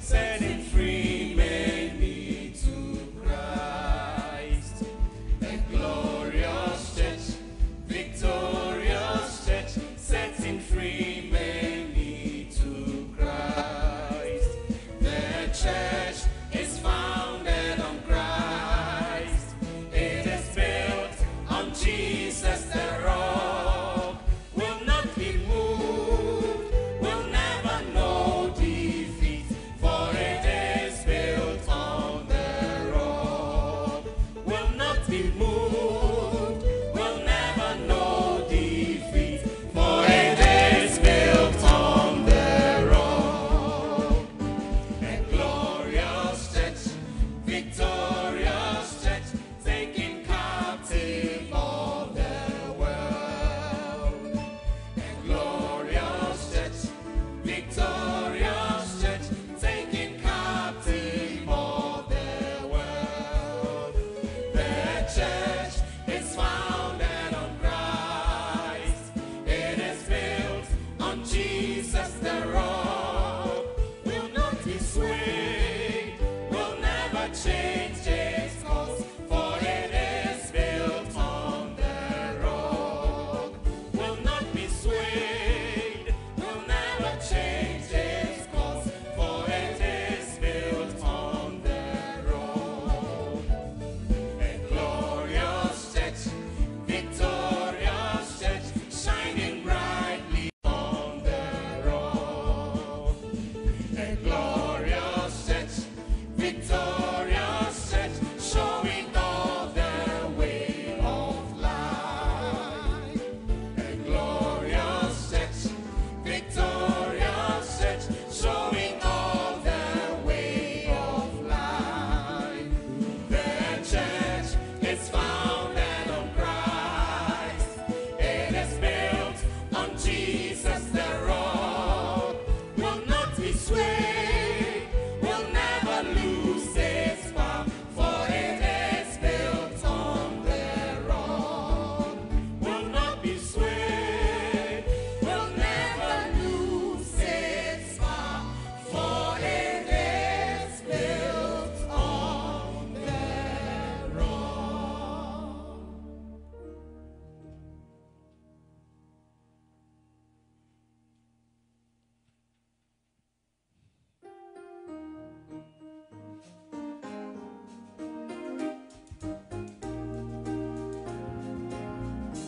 Say